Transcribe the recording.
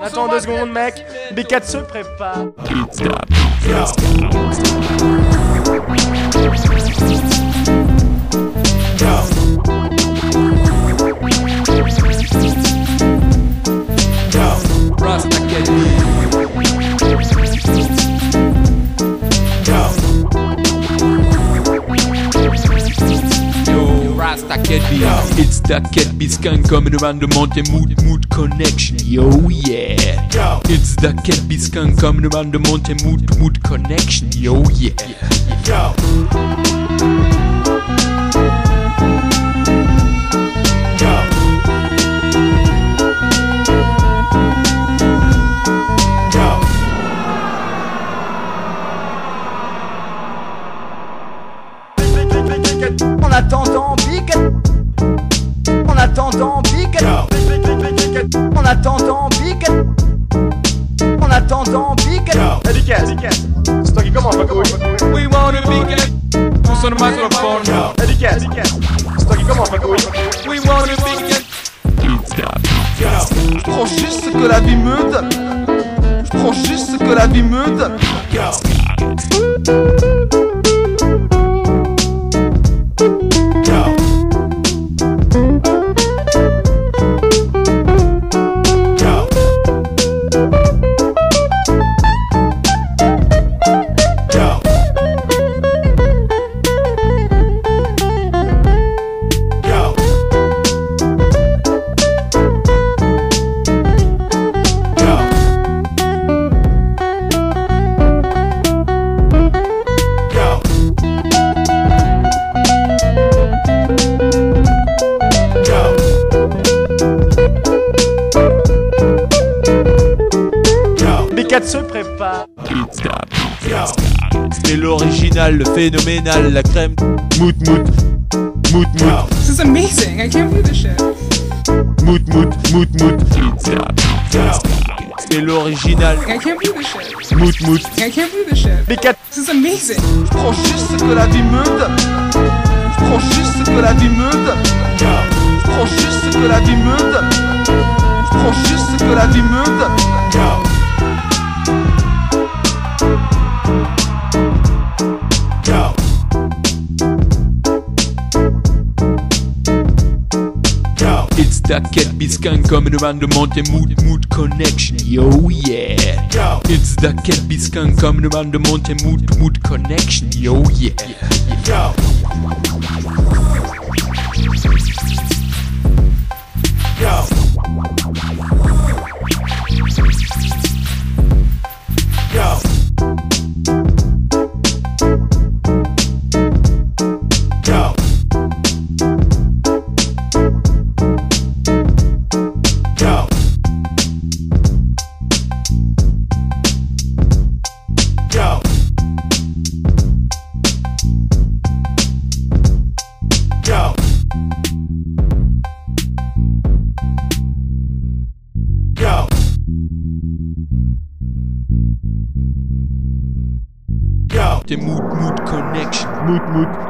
Attends deux secondes, mec. Biquette se prépare. It's that Kid Biscan coming around the mountain mood mood connection. Yo yeah. It's that Kid Biscan coming around the mountain mood mood connection. Yo yeah. Attendant, Biquette. Eh, Biquette, c'est toi qui commence, ma couille. We wanna be get. Tous sur le microphone. Eh, Biquette, c'est toi qui commence, ma couille. We wanna be get. Je prends juste ce que la vie me donne. Je prends juste ce que la vie me donne. Biquette se prépare. C'est l'original, le phénoménal, la crème. Mout mout. Mout mout. This is amazing. I can't believe this shit. Mout mout. Mout mout. C'est l'original. I can't believe this shit. Mout mout. I can't believe this shit. Biquette, This is amazing. Je prends juste ce que la vie me donne. Je prends juste ce que la vie me donne. Je prends juste ce que la vie me donne. Je prends juste ce que la vie me that Kid Biscan coming around the mountain mood mood connection. Yo yeah. It's that Kid Biscan coming around the mountain mood mood connection. Yo yeah. The mood mood connection. Mout mout.